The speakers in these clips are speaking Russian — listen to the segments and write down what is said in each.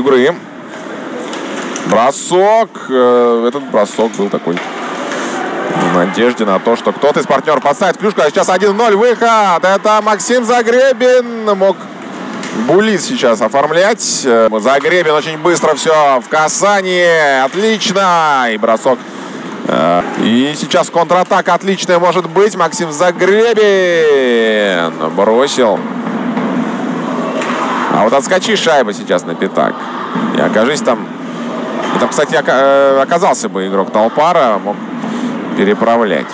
Югры. Бросок. Э, этот бросок был такой в надежде на то, что кто-то из партнеров поставит клюшку. А сейчас 1-0 выход. Это Максим Загребин. Мог Булит сейчас оформлять. Загребин очень быстро все в касании. Отлично. И бросок. Э, и сейчас контратака отличная может быть. Максим Загребин бросил. А вот отскочи шайба сейчас на пятак. И окажись там... Там, кстати, э, оказался бы игрок Толпара. Мог переправлять.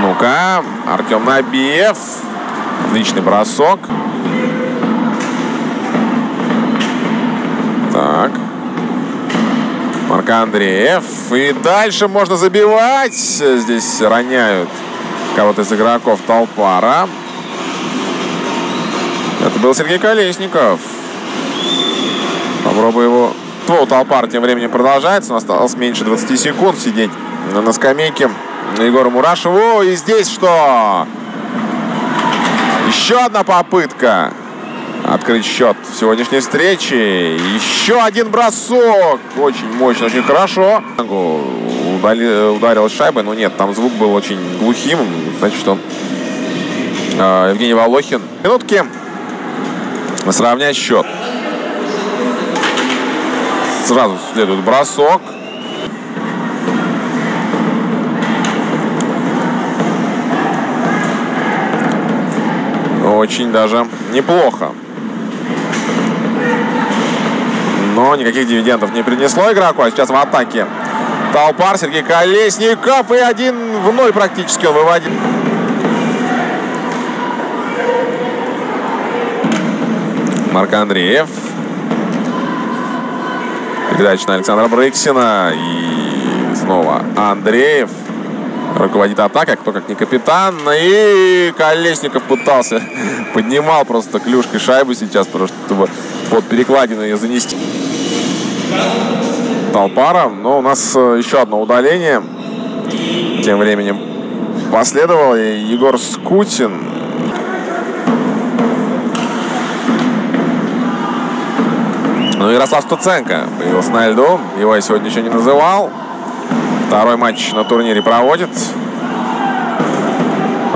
Ну-ка. Артем Набиев. Отличный бросок. Так. Марк Андреев. И дальше можно забивать. Здесь роняют кого-то из игроков Толпара. Это был Сергей Колесников. Попробую его... Твоу Толпар тем временем продолжается. Осталось меньше 20 секунд сидеть на скамейке Егору Мурашеву. И здесь что? Еще одна попытка открыть счет в сегодняшней встрече. Еще один бросок. Очень мощно, очень хорошо. Ударил шайбой, но нет, там звук был очень глухим. Значит, что э, Евгений Волохин. Минутки. Сравнять счет. Сразу следует бросок. Очень даже неплохо. но никаких дивидендов не принесло игроку. А сейчас в атаке Толпар, Сергей Колесников и один в ноль практически он выводит. Марк Андреев. Передача на Александра Брыксина. И снова Андреев руководит атакой. Кто как не капитан. И Колесников пытался. Поднимал просто клюшкой шайбу сейчас, чтобы под перекладину ее занести. Толпара. Но у нас э, еще одно удаление. Тем временем последовал Егор Скутин. Ну, Ярослав Стуценко появился на льду. Его я сегодня еще не называл. Второй матч на турнире проводит.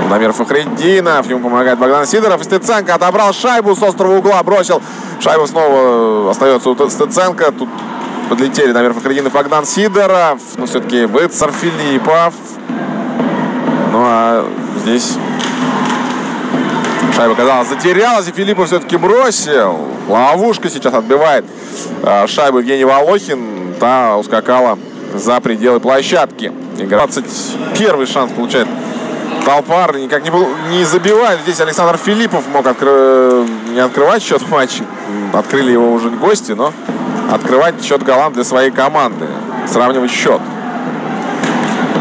Дамир Фахреддинов. Ему помогает Богдан Сидоров. И Стеценко отобрал шайбу с острого угла. Бросил. Шайба снова остается у Стеценко. Тут подлетели Дамир Фахреддинов Богдан Сидоров. Но все-таки Выцар Филиппов. Ну а здесь шайба, казалось, затерялась. И Филиппов все-таки бросил. Ловушка сейчас отбивает а, шайбу Евгений Волохин. Та ускакала за пределы площадки. И 21 шанс получает Толпар никак не, был, не забивает. Здесь Александр Филиппов мог откры... не открывать счет в матче. Открыли его уже гости, но открывать счет голланд для своей команды. Сравнивать счет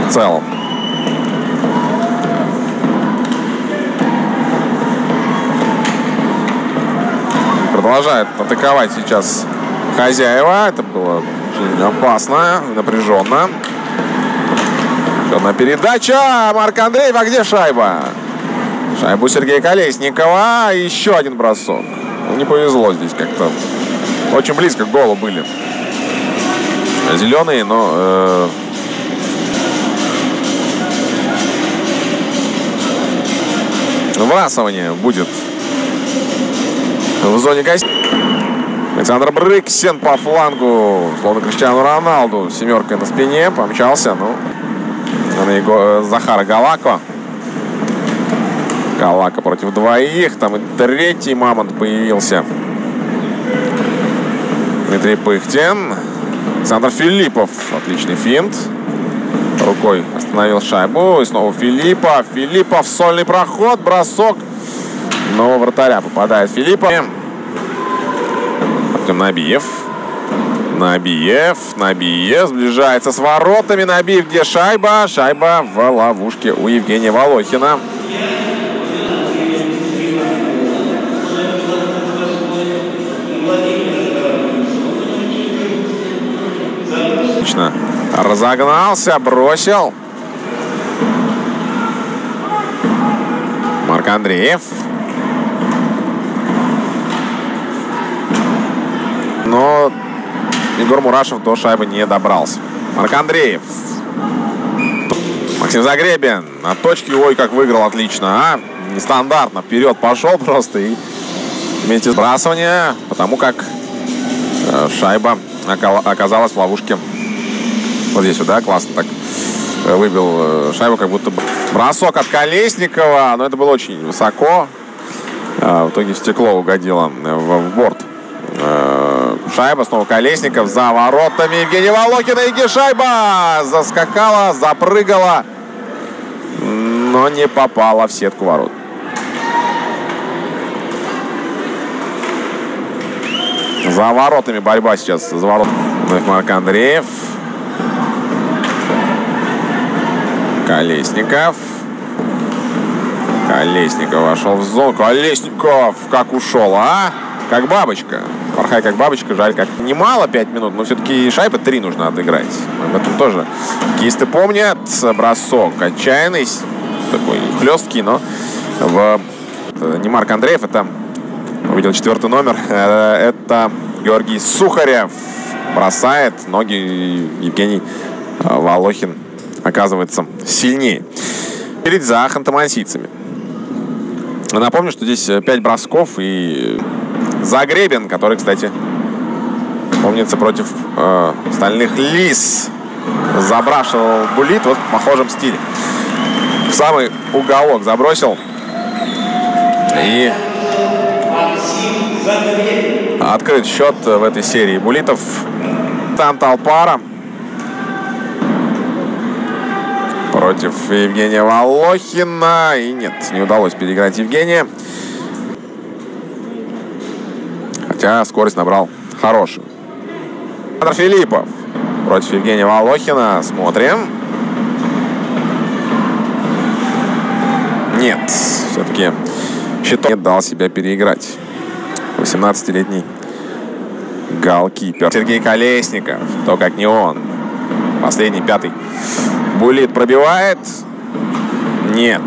в целом. Продолжает атаковать сейчас хозяева. Это было опасно, напряженно. Одна передача. Марк Андреев, а где шайба? Шайбу Сергея Колесникова. Еще один бросок. Ну, не повезло здесь как-то. Очень близко к голу были. Зеленые, но... Э... Выбрасывание будет в зоне гостей. Александр Брыксен по флангу, словно Криштиану Роналду, семеркой на спине, помчался, ну, на его Захара Галако. Галако против двоих. Там и третий мамонт появился. Дмитрий Пыхтин. Александр Филиппов. Отличный финт. Рукой остановил шайбу. И снова Филиппов. Филиппов. Сольный проход. Бросок. Но вратаря попадает Филиппов. Артем Набиев. Набиев. Набиев сближается с воротами. Набиев, где шайба? Шайба в ловушке у Евгения Волохина. Отлично. Разогнался, бросил. Марк Андреев. Егор Мурашев до шайбы не добрался. Марк Андреев. Максим Загребин. На точке, ой, как выиграл отлично, а? Нестандартно. Вперед пошел просто и вместе сбрасывания, потому как э, шайба оказалась в ловушке. Вот здесь вот, да, классно так э, выбил э, шайбу, как будто бросок от Колесникова, но это было очень высоко. В итоге стекло угодило в борт. Шайба снова Колесников за воротами. Евгений Волокин и шайба заскакала, запрыгала, но не попала в сетку ворот. За воротами борьба сейчас. За ворот. Вновь Марк Андреев. Колесников. Колесников вошел в зону. Колесников как ушел, а? Как бабочка. Порхай как бабочка, жаль, как немало, 5 минут, но все-таки шайба 3 нужно отыграть. Об этом тоже кисты помнят. Бросок отчаянный, такой хлесткий, но в... не Марк Андреев, это увидел четвертый номер. Э, это Георгий Сухарев бросает. Ноги Евгений э, Волохин оказывается сильнее. Перед за хантамансийцами. Напомню, что здесь 5 бросков и Загребин, который, кстати, помнится против э, стальных лис. Забрашивал Булит вот в похожем стиле. В самый уголок забросил. И открыт счет в этой серии. Булитов Танталпара против Евгения Волохина. И нет, не удалось переиграть Евгения. Хотя скорость набрал хорошую. Александр Филиппов против Евгения Волохина. Смотрим. Нет, все-таки Щитов дал себя переиграть. 18-летний галкипер. Сергей Колесников, то как не он. Последний, пятый. Булит пробивает. Нет,